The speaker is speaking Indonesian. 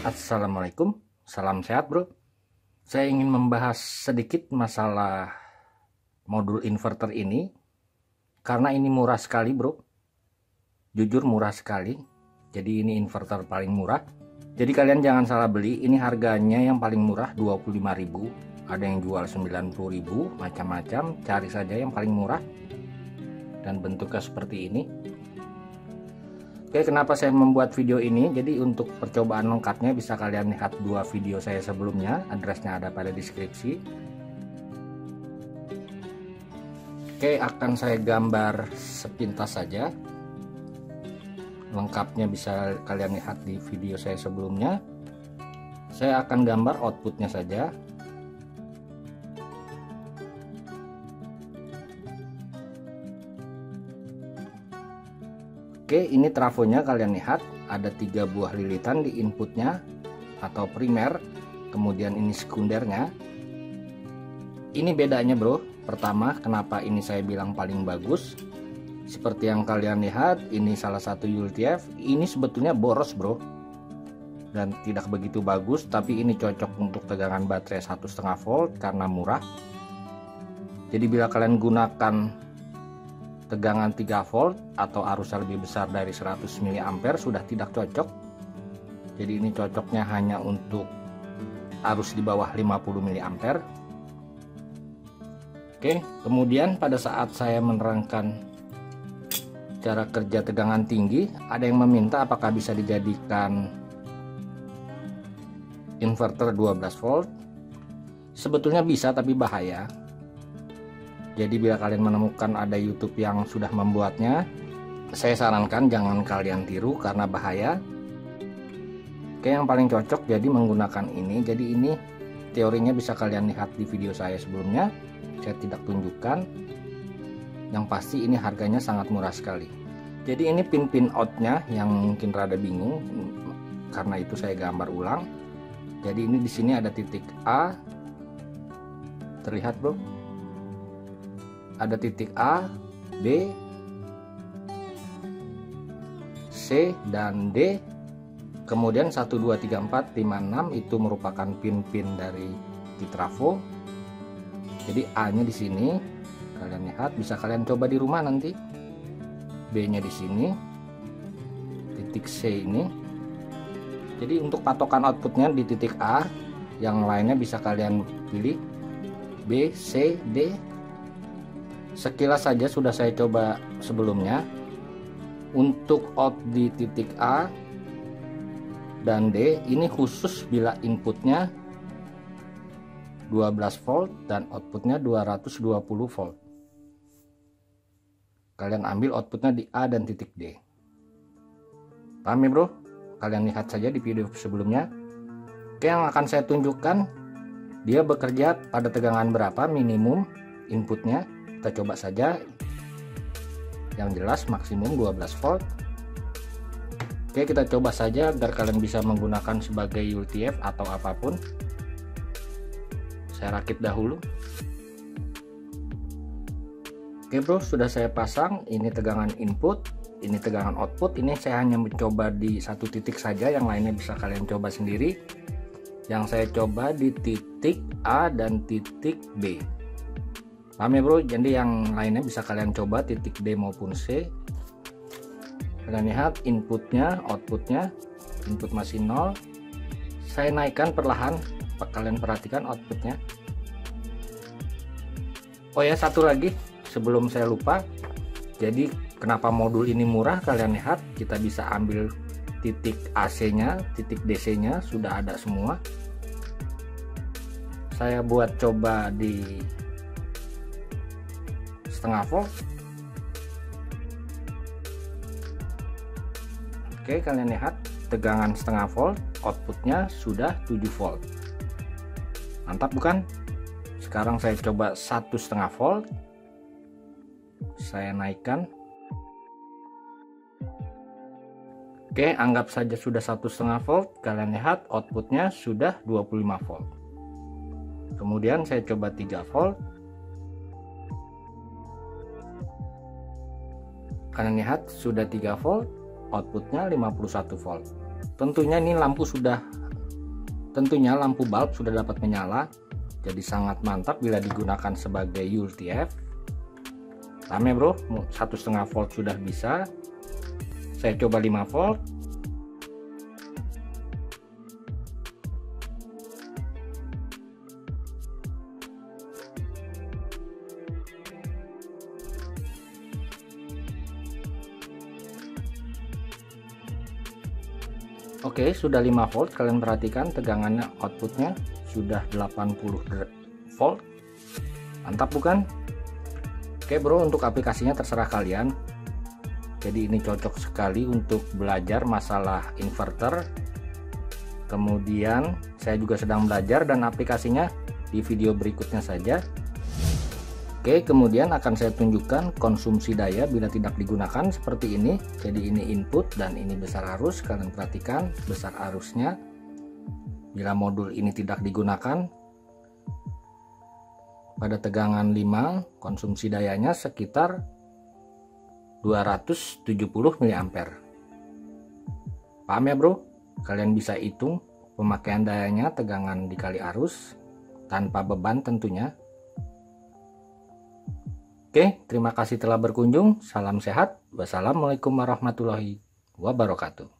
Assalamualaikum, salam sehat bro. Saya ingin membahas sedikit masalah modul inverter ini. Karena ini murah sekali bro. Jujur murah sekali. Jadi ini inverter paling murah. Jadi kalian jangan salah beli. Ini harganya yang paling murah 25.000 Ada yang jual 90.000 Macam-macam. Cari saja yang paling murah. Dan bentuknya seperti ini Oke kenapa saya membuat video ini? Jadi untuk percobaan lengkapnya bisa kalian lihat dua video saya sebelumnya. Addressnya ada pada deskripsi. Oke akan saya gambar sepintas saja. Lengkapnya bisa kalian lihat di video saya sebelumnya. Saya akan gambar outputnya saja Oke ini trafonya kalian lihat. Ada tiga buah lilitan di inputnya atau primer kemudian ini sekundernya. Ini bedanya bro. Pertama kenapa ini saya bilang paling bagus? Seperti yang kalian lihat ini salah satu ULTF. Ini sebetulnya boros bro. Dan tidak begitu bagus tapi ini cocok untuk tegangan baterai satu setengah volt karena murah. Jadi bila kalian gunakan tegangan 3 volt atau arusnya lebih besar dari 100 mA sudah tidak cocok. Jadi ini cocoknya hanya untuk arus di bawah 50 mA oke kemudian pada saat saya menerangkan cara kerja tegangan tinggi ada yang meminta apakah bisa dijadikan inverter 12 volt. Sebetulnya bisa tapi bahaya jadi bila kalian menemukan ada YouTube yang sudah membuatnya, saya sarankan jangan kalian tiru karena bahaya. Oke, yang paling cocok jadi menggunakan ini. Jadi ini teorinya bisa kalian lihat di video saya sebelumnya. Saya tidak tunjukkan. Yang pasti ini harganya sangat murah sekali. Jadi ini pin-pin outnya yang mungkin rada bingung karena itu saya gambar ulang. Jadi ini di sini ada titik A. Terlihat, Bro? Ada titik A, B, C, dan D. Kemudian 1, 2, 3, 4, 5, 6 itu merupakan pin-pin dari titrafo. Jadi A-nya di sini. Kalian lihat, bisa kalian coba di rumah nanti. B-nya di sini. Titik C ini. Jadi untuk patokan outputnya di titik A, yang lainnya bisa kalian pilih B, C, D, sekilas saja sudah saya coba sebelumnya. Untuk out di titik A dan D ini khusus bila inputnya 12 volt dan outputnya 220 volt. Kalian ambil outputnya di A dan titik D. Paham ya bro? Kalian lihat saja di video sebelumnya. Oke yang akan saya tunjukkan dia bekerja pada tegangan berapa minimum inputnya kita coba saja. Yang jelas maksimum 12 volt. Oke kita coba saja agar kalian bisa menggunakan sebagai UTF atau apa pun. Saya rakit dahulu. Oke bro sudah saya pasang. Ini tegangan input ini tegangan output. Ini saya hanya mencoba di satu titik saja. Yang lainnya bisa kalian coba sendiri. Yang saya coba di titik A dan titik B paham ya bro? Jadi yang lainnya bisa kalian coba titik D maupun C. Kalian lihat inputnya outputnya input masih nol. Saya naikkan perlahan kalian perhatikan outputnya. Oh ya satu lagi sebelum saya lupa. Jadi kenapa modul ini murah? Kalian lihat kita bisa ambil titik AC nya titik DC nya sudah ada semua. Saya buat coba di setengah volt oke kalian lihat tegangan setengah volt outputnya sudah 7 volt mantap bukan sekarang saya coba satu setengah volt saya naikkan Oke, anggap saja sudah satu setengah volt. Kalian lihat outputnya sudah 25 volt. Kemudian saya coba 3 volt. Kalian lihat sudah 3 volt outputnya 51 volt. Tentunya ini lampu sudah tentunya lampu bulb sudah dapat menyala jadi sangat mantap bila digunakan sebagai ULTF rame bro. Satu setengah volt sudah bisa. Saya coba 5 volt Oke sudah 5 volt. Kalian perhatikan tegangannya outputnya sudah 80 volt. Mantap bukan? Oke bro untuk aplikasinya terserah kalian. Jadi ini cocok sekali untuk belajar masalah inverter. Kemudian saya juga sedang belajar dan aplikasinya di video berikutnya saja Oke kemudian akan saya tunjukkan konsumsi daya bila tidak digunakan seperti ini. Jadi ini input dan ini besar arus. Kalian perhatikan besar arusnya. Bila modul ini tidak digunakan pada tegangan 5 konsumsi dayanya sekitar 270 mA paham ya bro? Kalian bisa hitung pemakaian dayanya tegangan dikali arus tanpa beban tentunya Oke, terima kasih telah berkunjung. Salam sehat. Wassalamualaikum warahmatullahi wabarakatuh.